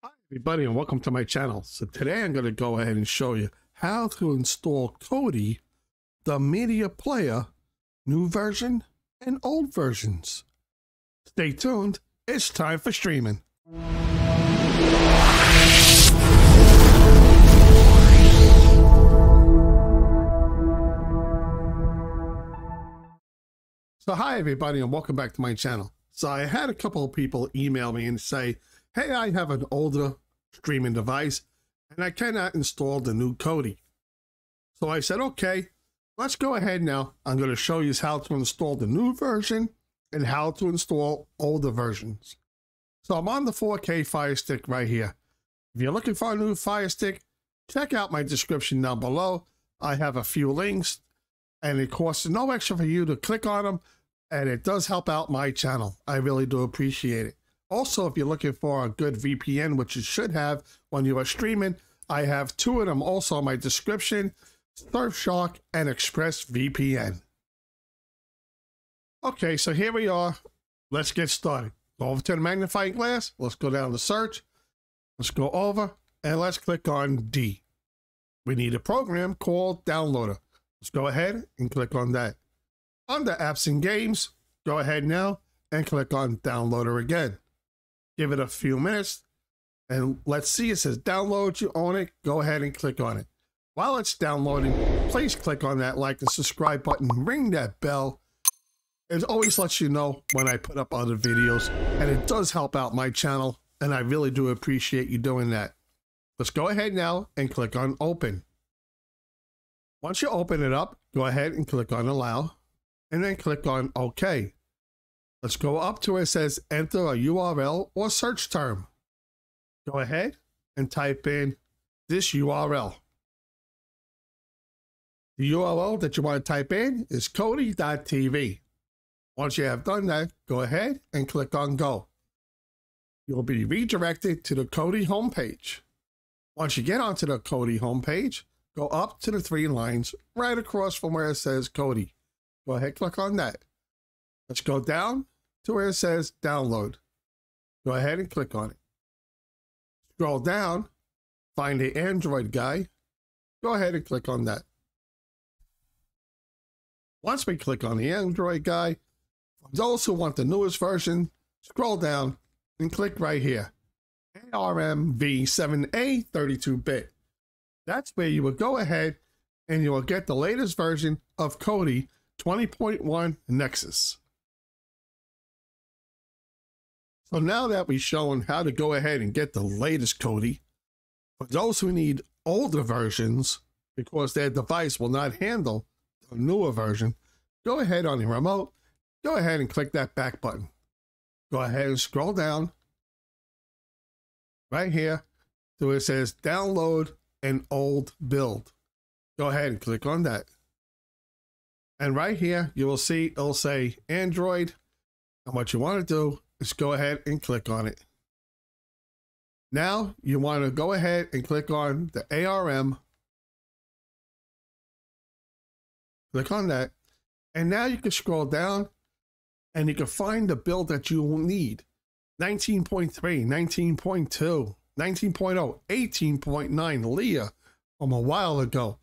Hi everybody and welcome to my channel. So today I'm going to go ahead and show you how to install Kodi, the media player, new version and old versions. Stay tuned, it's time for streaming. So hi everybody and welcome back to my channel. So I had a couple of people email me and say, hey, I have an older streaming device and I cannot install the new Kodi. So I said, okay, let's go ahead now. I'm going to show you how to install the new version and how to install older versions. So I'm on the 4K Fire Stick right here. If you're looking for a new Fire Stick, check out my description down below. I have a few links and it costs no extra for you to click on them and it does help out my channel. I really do appreciate it. Also, if you're looking for a good VPN, which you should have when you are streaming, I have two of them also in my description, Surfshark and ExpressVPN. Okay, so here we are. Let's get started. Go over to the magnifying glass. Let's go down to search. Let's go over and let's click on D. We need a program called Downloader. Let's go ahead and click on that. Under apps and games, go ahead now and click on Downloader again give it a few minutes, and let's see. It says download, you own it. Go ahead and click on it. While it's downloading, please click on that like and subscribe button, ring that bell. It always lets you know when I put up other videos, and it does help out my channel, and I really do appreciate you doing that. Let's go ahead now and click on open. Once you open it up, go ahead and click on allow, and then click on OK. Let's go up to where it says enter a URL or search term. Go ahead and type in this URL. The URL that you want to type in is Kodi.tv. Once you have done that, go ahead and click on go. You'll be redirected to the Kodi homepage. Once you get onto the Kodi homepage, go up to the three lines right across from where it says Kodi. Go ahead, click on that. Let's go down to where it says download. Go ahead and click on it. Scroll down, find the Android guy. Go ahead and click on that. Once we click on the Android guy, for those who want the newest version, scroll down and click right here. ARM v7A 32-bit. That's where you will go ahead and you will get the latest version of Kodi 20.1 Nexus. So now that we've shown how to go ahead and get the latest Kodi, for those who need older versions, because their device will not handle the newer version, go ahead on your remote, go ahead and click that back button. Go ahead and scroll down right here to where it says download an old build. Go ahead and click on that. And right here, you will see it'll say Android. And what you want to do is go ahead and click on it. Now you want to go ahead and click on the ARM. Click on that. And now you can scroll down and you can find the build that you need. 19.3, 19.2, 19.0, 18.9 Leia from a while ago.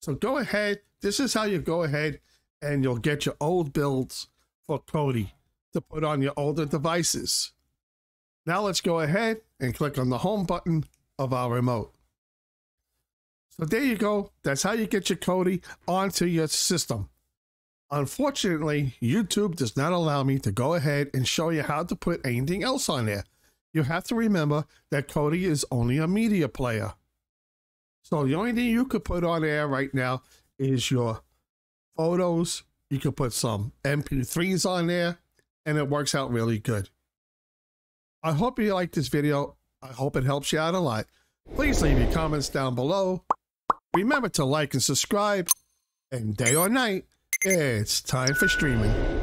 So go ahead. This is how you go ahead and you'll get your old builds for Kodi to put on your older devices. Now let's go ahead and click on the home button of our remote. So there you go. That's how you get your Kodi onto your system. Unfortunately, YouTube does not allow me to go ahead and show you how to put anything else on there. You have to remember that Kodi is only a media player. So the only thing you could put on there right now is your photos. You could put some MP3s on there and it works out really good. I hope you like this video. I hope it helps you out a lot. Please leave your comments down below. Remember to like and subscribe. And day or night, it's time for streaming.